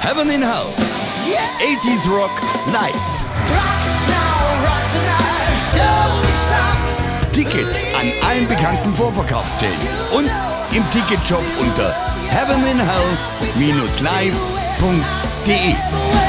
Heaven in Hell. 80s Rock live. Tickets an allen bekannten Vorverkaufsstellen und im Ticketshop unter heaveninhell-live.de.